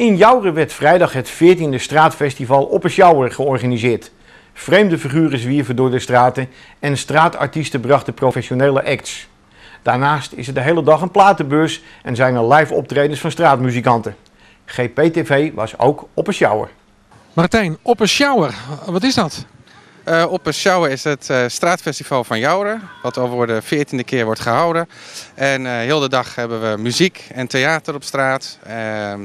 In Jouren werd vrijdag het 14e straatfestival op een Sjouwer georganiseerd. Vreemde figuren zwierven door de straten en straatartiesten brachten professionele acts. Daarnaast is er de hele dag een platenbeurs en zijn er live optredens van straatmuzikanten. GPTV was ook op een Sjouwer. Martijn, op een shower, wat is dat? Uh, op Shower is het uh, straatfestival van Jouren, wat al voor de veertiende keer wordt gehouden. En uh, heel de dag hebben we muziek en theater op straat. Ehm,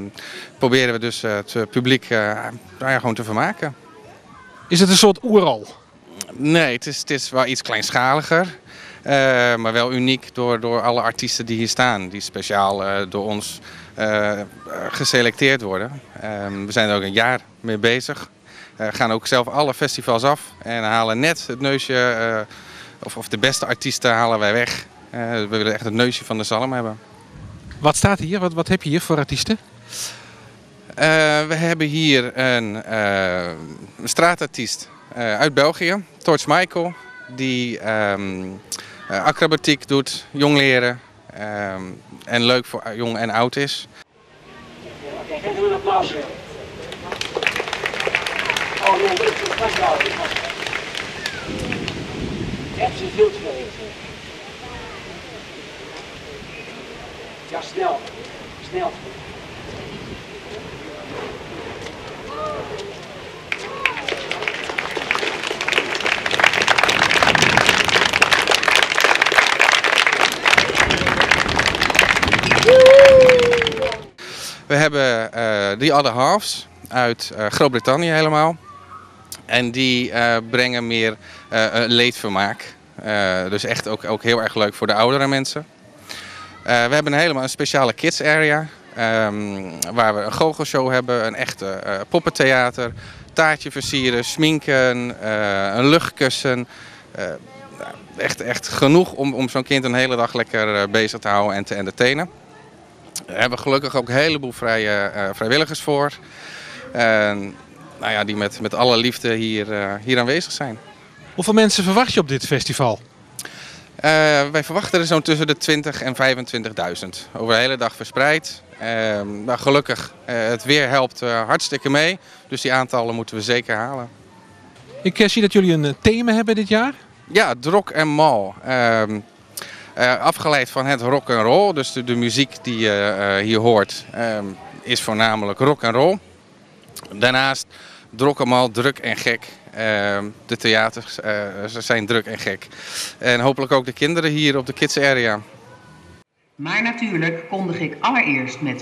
proberen we dus het publiek nou ja, gewoon te vermaken. Is het een soort oeral? Nee, het is, het is wel iets kleinschaliger. maar wel uniek door, door alle artiesten die hier staan, die speciaal door ons geselecteerd worden. Ehm, we zijn er ook een jaar mee bezig. Uh, gaan ook zelf alle festivals af en halen net het neusje, uh, of, of de beste artiesten halen wij weg. Uh, we willen echt het neusje van de zalm hebben. Wat staat hier? Wat, wat heb je hier voor artiesten? we hebben hier een, een straatartiest uit België, Torch Michael, die um, acrobatiek doet, jong leren um, en leuk voor jong en oud is. Is pas ze veel te veel. Ja, snel. Snel. We hebben uh, The Other Halves uit uh, Groot-Brittannië helemaal. En die uh, brengen meer uh, leedvermaak. dus echt ook, ook heel erg leuk voor de oudere mensen. we hebben helemaal een speciale kids area. Um, waar we een goochelshow hebben, een echte poppentheater, taartje versieren, sminken, een luchtkussen. echt, echt genoeg om, om zo'n kind een hele dag lekker bezig te houden en te entertainen. We hebben gelukkig ook een heleboel vrije, vrijwilligers voor. En, nou ja, die met, met alle liefde hier, uh, hier aanwezig zijn. Hoeveel mensen verwacht je op dit festival? Uh, wij verwachten er zo'n tussen de 20 en 25.000. Over de hele dag verspreid. Uh, maar gelukkig, uh, het weer helpt hartstikke mee. Dus die aantallen moeten we zeker halen. Ik zie dat jullie een thema hebben dit jaar. Ja, drok en mal. Ehm, afgeleid van het rock and roll. Dus de, de muziek die je hier hoort ehm, is voornamelijk rock and roll. Daarnaast Drokkemal, druk en gek. Uh, de theaters uh, zijn druk en gek. En hopelijk ook de kinderen hier op de kids area. Maar natuurlijk kondig ik allereerst met